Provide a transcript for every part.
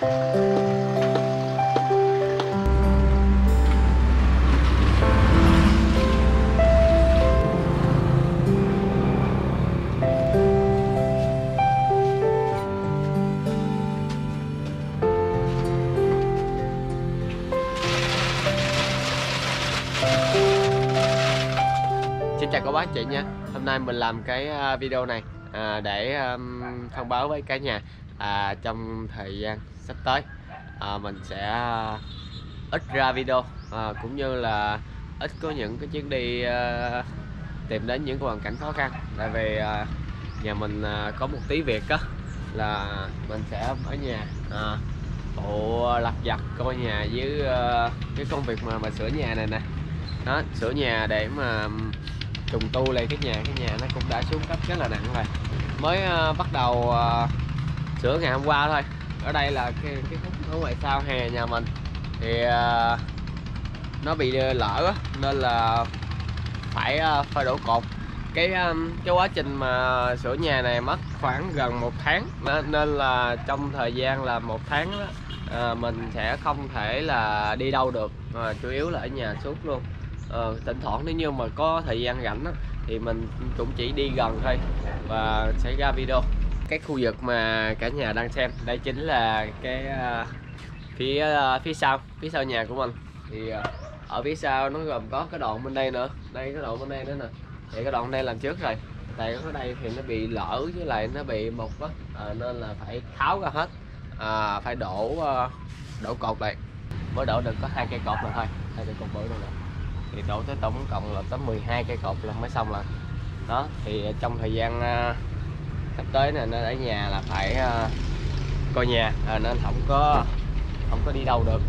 Xin chào các bác chị nha. Hôm nay mình làm cái à, video này à, để um, thông báo với cả nhà à, trong thời gian sắp tới. À, mình sẽ à, ít ra video. À, cũng như là ít có những cái chuyến đi à, tìm đến những hoàn cảnh khó khăn. Tại vì à, nhà mình à, có một tí việc á là mình sẽ ở nhà à, phụ lặt vặt coi nhà với à, cái công việc mà mà sửa nhà này nè. Đó sửa nhà để mà trùng tu lại cái nhà. Cái nhà nó cũng đã xuống cấp rất là nặng rồi. Mới ờ, bắt đầu ờ, sửa ngày hôm qua thôi ở đây là cái cái khúc ở ngoài sau hè nhà mình. Thì uh, nó bị à, lỡ nên là phải uh, phải đổ cột. Cái um, cái quá trình mà sửa nhà này mất khoảng gần một tháng. Nên, là trong thời gian là một tháng đó, à, mình sẽ không thể là đi đâu được. Mà chủ yếu là ở nhà suốt luôn. Ờ, thỉnh thoảng nếu như mà có thời gian rảnh á, thì mình cũng chỉ đi gần thôi và sẽ ra video cái khu vực mà cả nhà đang xem. Đây chính là cái uh, phía uh, phía sau phía sau nhà của mình. Thì uh, ở phía sau nó gồm có cái đoạn bên đây nữa. Đây cái đoạn bên đây nữa nè. Thì cái đoạn đây làm trước rồi. Tại cái đây thì nó bị lỡ với lại nó bị mục á. À, nên là phải tháo ra hết. À, phải đổ đổ cột lại. Mới đổ được có hai cây cột là thôi. Hai cây cột bự luôn nè. Thì đổ tới tổng cộng là tới 12 cây cột là mới xong là đó thì trong thời gian sắp tới này nên ở nhà là phải ờ, coi nhà. À, nên không có không có đi đâu được.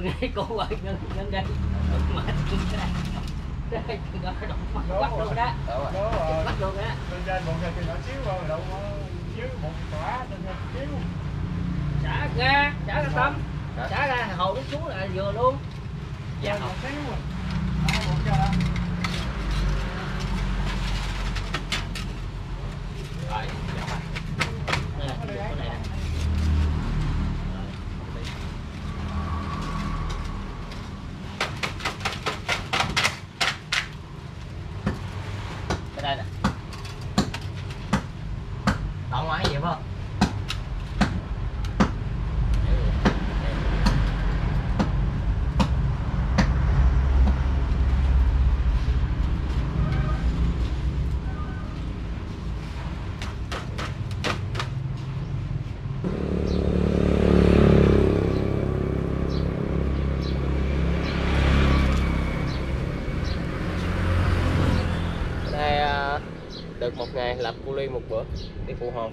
Ngưng ngay cô ơi, ngưng ngưng ngay. Mà này. Đây, cái đó đụng quắt luôn đó. mắt luôn đó. lên trên một cái nhỏ xíu rồi đậu dưới một quả lên trên xíu Xả ra, xả ra tâm. Xả ra hồ nước xuống là vừa luôn. dạ một xíu rồi đó một cho rồi dạ rồi. Đây là cái này nè. Cái đây nè. Đậu ngoài gì không? Hôm nay à, được một ngày lập cu ly một bữa đi phụ hồ.